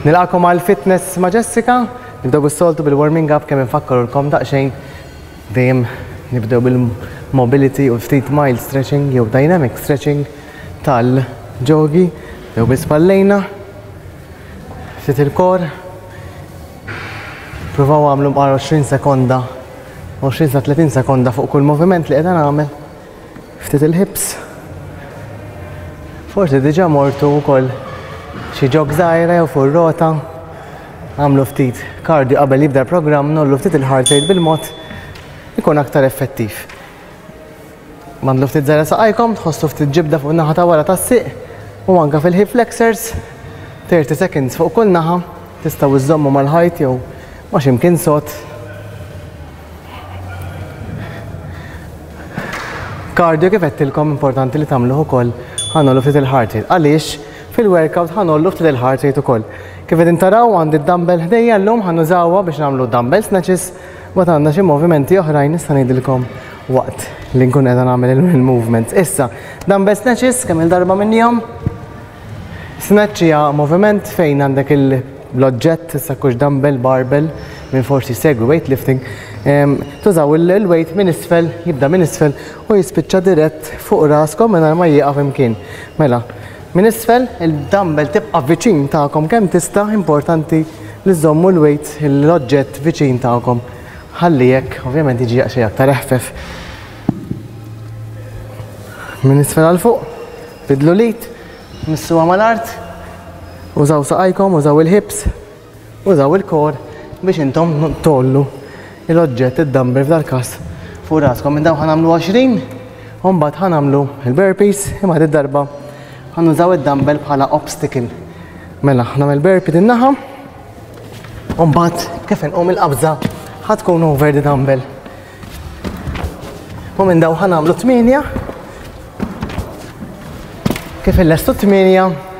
Nilaqkom għal fitness ma' Jessica, nibdew bis-soltu bil-warming up kemm infakkaru l-kom daqsxejn dejjem nibdew bil-mobility u ftit mild stretching jew dynamic stretching tal-ġogi jew bis-pallejna. Ftit il-kor. Provaw għamlu mqar 20 sekonda, 20 sa 30 sekonda fuq kull moviment li qiegħda nagħmel. Ftit il-hips. Forsi diġà mortu wkoll xi ġog żgħira jew fuq rota. Għamlu ftit kardju qabel jibda l-programm, nollu ftit il-heart rate bil-mod ikun aktar effettiv. Mandlu ftit żergħa saqajkom, tħossu ftit ġibda fuq in-naħa ta' wara tas-sieq u anke fil-hip flexors. 30 seconds fuq kull naħa, tistgħu żżommu mal-ħajt jew ma' x'imkien sod. Cardio kif għedtilkom importanti li tagħmluh ukoll ħanollu ftit il-heart rate. Għaliex fil-workout ħanollu ftit il-heart rate ukoll. Kif qegħdin taraw għandi d-dumbbell ħdejja llum ħanużawha biex nagħmlu dumbbell snatches, mbagħad għandna xi movimenti oħrajn nista' ngħidilkom waqt li nkun qiegħda nagħmel il-movements. Issa, dumbbell snatches kemm il-darba minnihom. Snatch hija moviment fejn għandek l-oġġett issa kux dumbbell barbell minn forsi segwi weightlifting. Ehm, tużaw il-weight minn isfel, jibda minn isfel u jispiċċa dirett fuq raskom minn ma jieqaf imkien. Mela, minn isfel il-dumbbell tibqa' viċin tagħkom kemm tista' importanti li żommu l-weight l-oġġett viċin tagħkom. Ħalli hekk, ovvjament jiġi xejn aktar eħfef. Minn isfel għal fuq, bidlu lit, missuha mal-art, użaw saqajkom, użaw il-hips, użaw il-kor biex intom tollu l-oġġett id-dumbbell f'dal każ fuq raskom. Minn dawn ħanamlu 20, u mbagħad ħanamlu il-burpees imma id darba ħanużaw id-dumbbell bħala obstacle. Mela, ħnam il-burpee din naħa, U mbagħad kif inqum il-qabża ħa tkun over the dumbbell. U minn daw ħan għamlu 8 kif il-lestu 8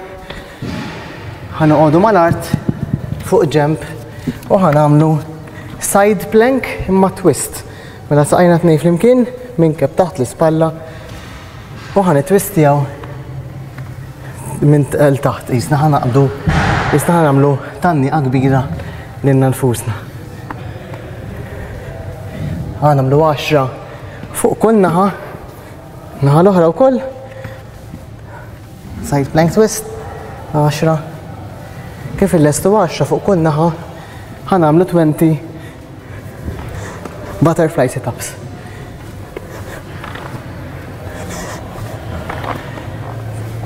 ħan uqodu mal-art fuq ġemp u ħan għamlu side plank imma twist. Mela saqajna tnej flimkien minn kep taħt l-ispalla U ħan it-twistjaw minn taħt, jisna ħan naqdu, jisna ħan għamlu tanni kbira l-inna l-fusna. Għan għamlu 10 fuq kull naħa, naħa l-oħra u koll, side plank twist, 10, kif il-lestu 10 fuq kull naħa, ħan għamlu 20 Butterfly sit-ups.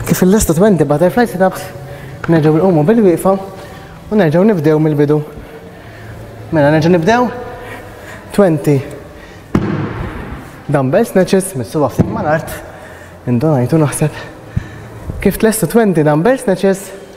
Kif il-lista 20 butterfly sit-ups, nerġgħu nqumu bil-wieqfa u nerġgħu nibdew mill-bidu. Mela nerġgħu nibdew 20 dumbbell snatches mis-suba ftit mal-art. Indonajtu naħseb. Kif tlestu 20 dumbbell snatches,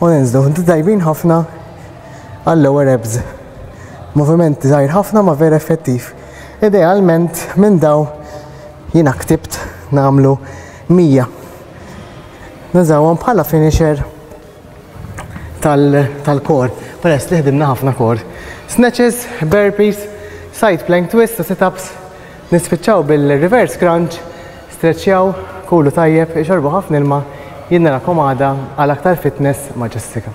U ninżlu, inti tajbin ħafna għal lower abs. Moviment żgħir ħafna ma vera effettiv. Idealment minn daw jiena ktibt nagħmlu 100. Nużawhom bħala finisher tal-kor, peress li ħdimna ħafna kor. Snatches, burpees, side plank twist, sit-ups, Nispiċċaw bil-reverse crunch, streċċjaw, kulu tajjeb, ixorbu ħafna ilma, jien narakom għada għal aktar fitness ma' Jessica.